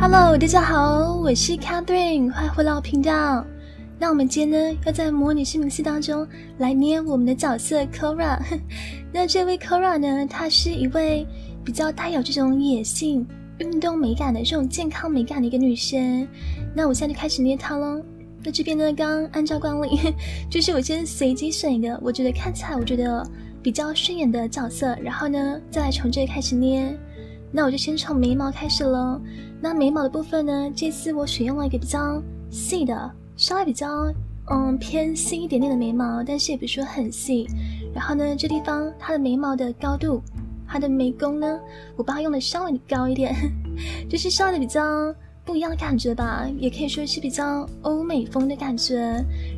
Hello，大家好，我是 Catherine，欢迎回到频道。那我们今天呢，要在模拟市民四当中来捏我们的角色 Kora。那这位 Kora 呢，她是一位比较带有这种野性、运动美感的这种健康美感的一个女生。那我现在就开始捏她喽。那这边呢，刚按照惯例，就是我先随机选一个我觉得看起来我觉得比较顺眼的角色，然后呢，再来从这里开始捏。那我就先从眉毛开始喽。那眉毛的部分呢，这次我选用了一个比较细的。稍微比较嗯偏细一点点的眉毛，但是也不是说很细。然后呢，这地方它的眉毛的高度，它的眉弓呢，我把它用的稍微高一点，就是稍微的比较。不一样的感觉吧，也可以说是比较欧美风的感觉。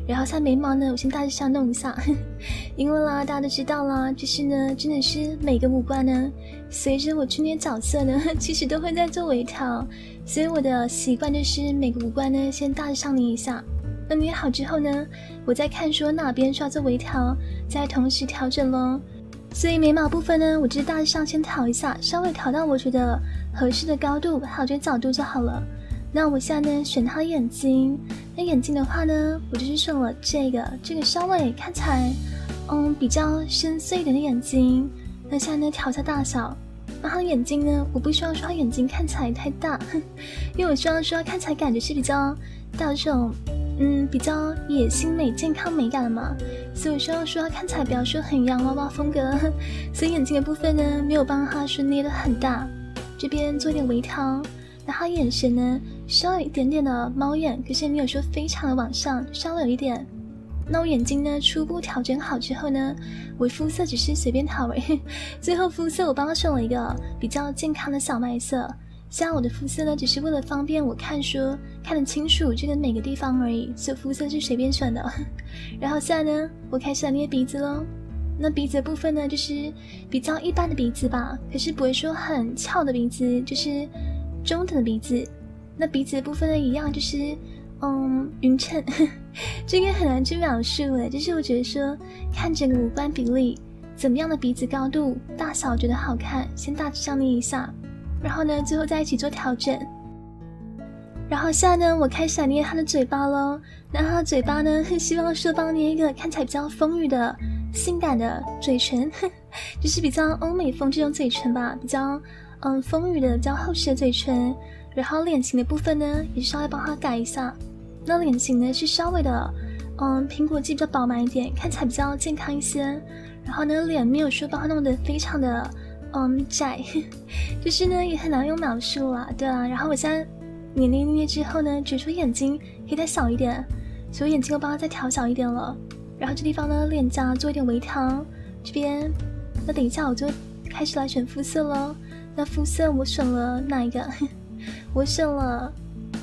然后像眉毛呢，我先大致上弄一下，因为啦，大家都知道啦，就是呢，真的是每个五官呢，随着我去捏角色呢，其实都会在做微调，所以我的习惯就是每个五官呢，先大致上捏一下。那捏好之后呢，我再看说哪边需要做微调，再同时调整喽。所以眉毛部分呢，我就大致上先调一下，稍微调到我觉得合适的高度，还有这角度就好了。那我现在呢选他眼睛，那眼睛的话呢，我就是选了这个，这个稍微看起来，嗯，比较深邃一点的眼睛。那现在呢调一下大小，那他的眼睛呢，我不希望说他眼睛看起来太大，因为我希望说看起来感觉是比较带有这种，嗯，比较野性美、健康美感的嘛。所以我希望说他看起来不要说很洋娃娃风格，所以眼睛的部分呢，没有帮他说捏的很大，这边做一点微调。那他眼神呢，稍微有一点点的猫眼，可是没有说非常的往上，稍微有一点。那我眼睛呢，初步调整好之后呢，我肤色只是随便调而已。最后肤色我帮他选了一个比较健康的小麦色。像我的肤色呢，只是为了方便我看书看得清楚这个每个地方而已，所以肤色是随便选的。然后现在呢，我开始来捏鼻子喽。那鼻子的部分呢，就是比较一般的鼻子吧，可是不会说很翘的鼻子，就是。中等的鼻子，那鼻子的部分呢，一样就是，嗯，匀称，这个很难去描述诶，就是我觉得说，看整个五官比例，怎么样的鼻子高度大小觉得好看，先大致上捏一下，然后呢，最后再一起做调整。然后现在呢，我开始来捏他的嘴巴喽。那他的嘴巴呢，希望说帮捏一个看起来比较丰腴的、性感的嘴唇，就是比较欧美风这种嘴唇吧，比较。嗯，丰腴的比较厚实的嘴唇，然后脸型的部分呢，也稍微帮他改一下。那脸型呢是稍微的，嗯，苹果肌比较饱满一点，看起来比较健康一些。然后呢，脸没有说帮他弄得非常的，嗯，窄，就是呢也很难用描述啊，对啊。然后我现在捏捏捏之后呢，觉出眼睛可以再小一点，所以眼睛我帮他再调小一点了。然后这地方呢，脸颊做一点微调，这边，那等一下我就开始来选肤色了。那肤色我选了哪一个？我选了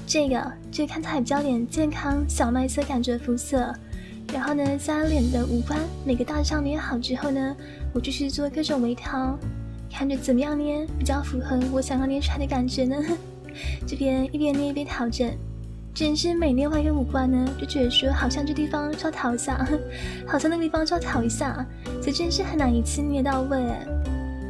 这个，这个看起来比较点健康小麦色感觉肤色。然后呢，在脸的五官每个大致上捏好之后呢，我继续做各种微调，看着怎么样捏比较符合我想要捏出来的感觉呢？这边一边捏一边调整，真是每捏完一个五官呢，就觉得说好像这地方要调一下，好像那个地方要调一下，所以真是很难一次捏到位。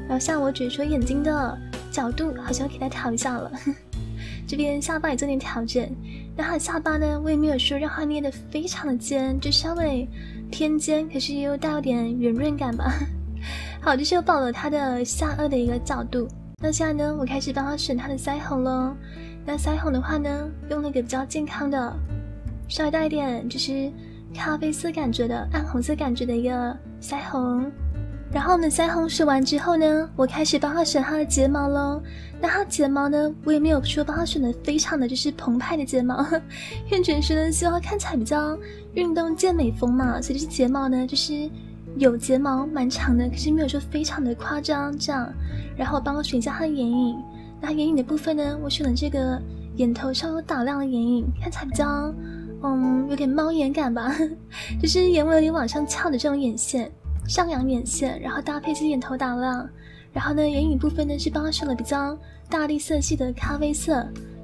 然后像我只是说眼睛的角度，好像可以再调一下了。这边下巴也做点调整。然后下巴呢，我也没有说让他捏的非常的尖，就稍微偏尖，可是又带有点圆润感吧。好，就是又保了他的下颚的一个角度。那现在呢，我开始帮他选他的腮红喽。那腮红的话呢，用了一个比较健康的，稍微带一点就是咖啡色感觉的暗红色感觉的一个腮红。然后呢，腮红选完之后呢，我开始帮他选他的睫毛喽。那他睫毛呢，我也没有说帮他选的非常的就是澎湃的睫毛，因为只是呢希望看起来比较运动健美风嘛，所以这睫毛呢就是有睫毛蛮长的，可是没有说非常的夸张这样。然后帮我选一下他的眼影，那眼影的部分呢，我选了这个眼头稍微打亮的眼影，看起来比较嗯有点猫眼感吧，就是眼尾有点往上翘的这种眼线。上扬眼线，然后搭配这眼头打亮，然后呢，眼影部分呢是帮她选了比较大地色系的咖啡色，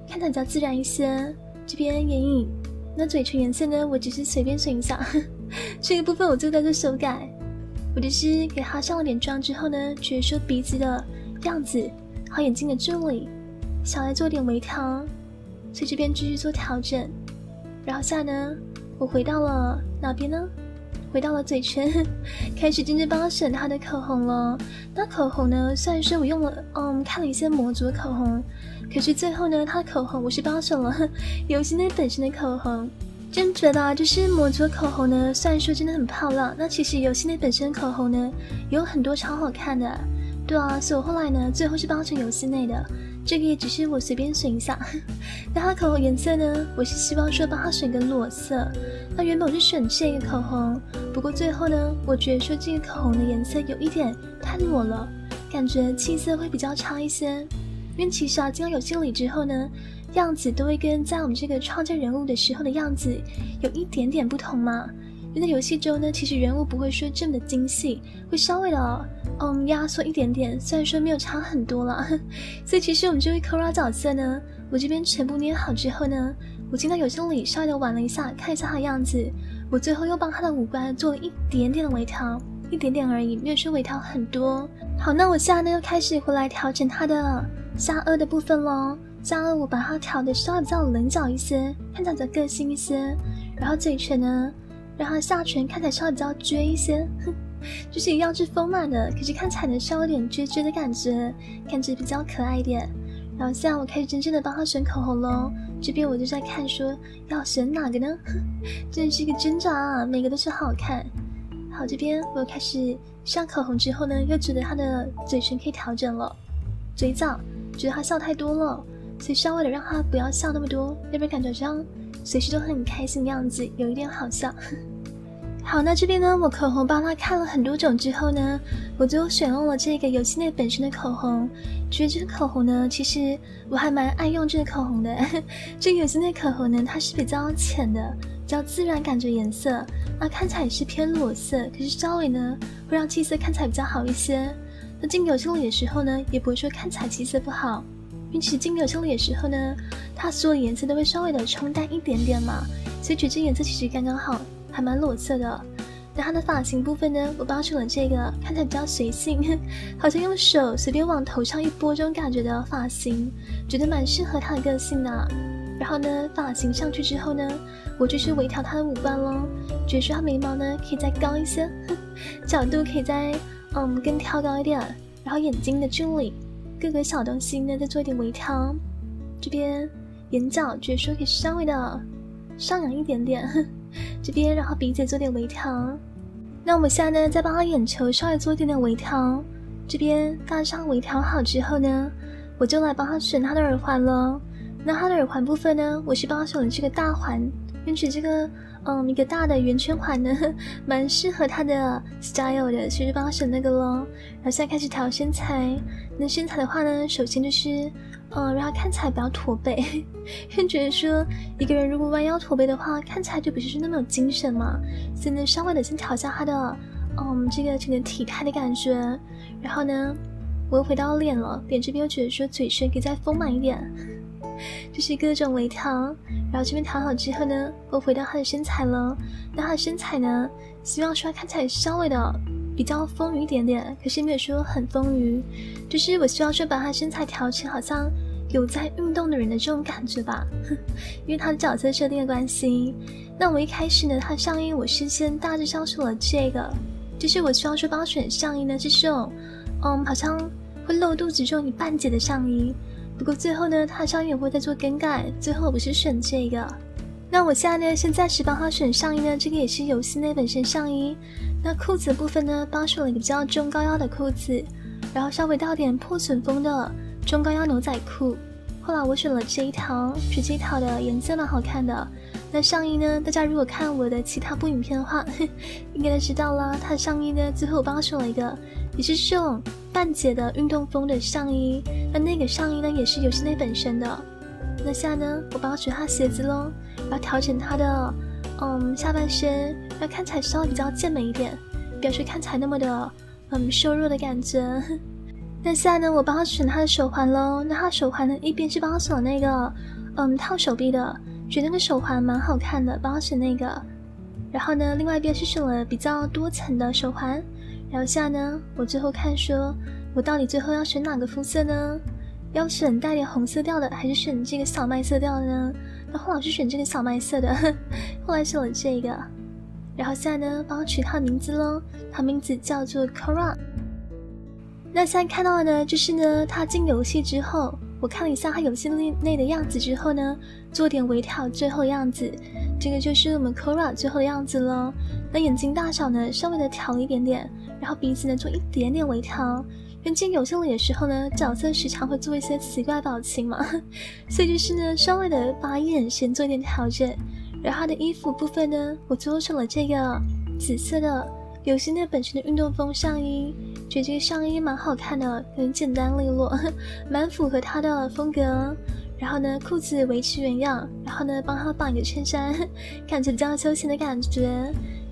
看起来比较自然一些。这边眼影，那嘴唇颜色呢，我只是随便选一下，这个部分我就在做修改。我只是给他上了点妆之后呢，觉得说鼻子的样子和眼睛的这里，想来做点微调，所以这边继续做调整。然后下呢，我回到了哪边呢？回到了嘴唇，开始真正帮他选他的口红了。那口红呢？虽然说我用了，嗯，看了一些魔族的口红，可是最后呢，他的口红我是帮选了 游戏内本身的口红。真觉得啊，就是魔族的口红呢，虽然说真的很漂亮，那其实游戏内本身的口红呢，有很多超好看的。对啊，所以我后来呢，最后是帮成游戏内的。这个也只是我随便选一下。那它口红颜色呢，我是希望说帮他选个裸色。那原本我是选这个口红，不过最后呢，我觉得说这个口红的颜色有一点太裸了，感觉气色会比较差一些。因为其实啊，进到游戏里之后呢。样子都会跟在我们这个创建人物的时候的样子有一点点不同嘛。因为在游戏中呢，其实人物不会说这么的精细，会稍微的嗯压缩一点点，虽然说没有差很多了。所以其实我们这位 Kora 角色呢，我这边全部捏好之后呢，我进到游戏里稍微的玩了一下，看一下他的样子。我最后又帮他的五官做了一点点的微调，一点点而已，没有说微调很多。好，那我现在呢又开始回来调整他的下颚的部分喽。加了我把它调的稍微比较棱角一些，看起来比较个性一些。然后嘴唇呢，然后下唇看起来稍微比较撅一些，就是一样是丰满的，可是看起来呢稍微有点撅撅的感觉，看着比较可爱一点。然后现在我开始真正的帮他选口红喽，这边我就在看说要选哪个呢？真的是一个挣扎啊，每个都是好看。好，这边我又开始上口红之后呢，又觉得他的嘴唇可以调整了，嘴角觉得他笑太多了。所以稍微的让他不要笑那么多，要不然感觉这样随时都很开心的样子，有一点好笑。好，那这边呢，我口红帮他看了很多种之后呢，我就选用了这个游戏内本身的口红。觉得这个口红呢，其实我还蛮爱用这个口红的。这个游戏内口红呢，它是比较浅的，比较自然感觉颜色，那看起来也是偏裸色，可是稍微呢会让气色看起来比较好一些。那进游戏里的时候呢，也不会说看起来气色不好。因为其实精油修理的时候呢，它所有颜色都会稍微的冲淡一点点嘛，所以觉得这颜色其实刚刚好，还蛮裸色的。那它的发型部分呢，我帮选了这个，看起来比较随性，好像用手随便往头上一拨这种感觉的发型，觉得蛮适合他的个性的。然后呢，发型上去之后呢，我就是微调他的五官喽，觉得说他眉毛呢可以再高一些，角度可以再嗯更挑高一点，然后眼睛的距离。各个小东西呢，再做一点微调。这边眼角觉得说可以稍微的上扬一点点，这边然后鼻子做点微调。那我们现在呢，再帮他眼球稍微做一点点微调。这边大致上微调好之后呢，我就来帮他选他的耳环了。那他的耳环部分呢，我是帮他选了这个大环，因为这个。嗯，一个大的圆圈款呢，蛮适合他的 style 的，所以就帮他选那个咯。然后现在开始调身材，那身材的话呢，首先就是，嗯，让他看起来比较驼背，因为觉得说一个人如果弯腰驼背的话，看起来就不是那么有精神嘛。所以呢，稍微的先调一下他的，嗯，这个整个体态的感觉。然后呢，我又回到脸了，脸这边又觉得说嘴唇可以再丰满一点。就是各种微调，然后这边调好之后呢，我回到他的身材了。那他的身材呢，希望说看起来稍微的比较丰腴一点点，可是没有说很丰腴。就是我希望说把他身材调成好像有在运动的人的这种感觉吧，因为他的角色设定的关系。那我一开始呢，他上衣我是先大致上选了这个，就是我希望说帮他选上衣呢，就是这种，嗯，好像会露肚子这种一半截的上衣。不过最后呢，他上衣也会再做更改，最后不是选这个。那我现在呢，先暂时帮他选上衣呢，这个也是游戏内本身上衣。那裤子部分呢，帮选了一个比较中高腰的裤子，然后稍微带点破损风的中高腰牛仔裤。后来我选了这一条，这这一条的颜色蛮好看的。那上衣呢，大家如果看我的其他部影片的话，应该都知道啦。它的上衣呢，最后帮选了一个，也是这种。半截的运动风的上衣，那那个上衣呢也是游戏内本身的。那现在呢，我帮他选他鞋子喽，然后调整他的嗯下半身，要看起来稍微比较健美一点，不要说看起来那么的嗯瘦弱的感觉。那现在呢，我帮他选他的手环喽。那他手环呢，一边是帮他选那个嗯套手臂的，觉得那个手环蛮好看的，帮他选那个。然后呢，另外一边是选了比较多层的手环。然后下呢，我最后看说，我到底最后要选哪个肤色呢？要选带点红色调的，还是选这个小麦色调的呢？然后老师选这个小麦色的，后来选了这个。然后现在呢，帮我取他的名字喽，他名字叫做 Kara。那现在看到的呢，就是呢，他进游戏之后，我看了一下他游戏内内的样子之后呢，做点微调，最后的样子，这个就是我们 Kara 最后的样子了。那眼睛大小呢，稍微的调了一点点，然后鼻子呢做一点点微调。因为进游戏里的时候呢，角色时常会做一些奇怪表情嘛，所以就是呢，稍微的把眼神做一点调整。然后他的衣服部分呢，我做成了这个紫色的游戏内本身的运动风上衣，觉得这个上衣蛮好看的，很简单利落，蛮符合他的风格。然后呢，裤子维持原样，然后呢，帮他绑一个衬衫，感觉比较休闲的感觉。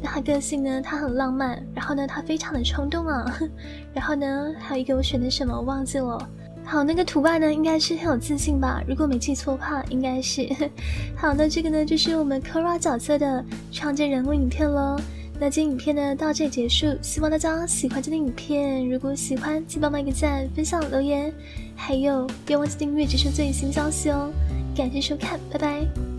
那他个性呢，他很浪漫，然后呢，他非常的冲动啊。然后呢，还有一个我选的什么忘记了。好，那个图案呢，应该是很有自信吧？如果没记错的话，应该是。好，那这个呢，就是我们 Kara 角色的创建人物影片喽。那今天影片呢到这里结束，希望大家喜欢这个影片。如果喜欢，记得帮忙一个赞、分享、留言，还有别忘记订阅，接收最新消息哦。感谢收看，拜拜。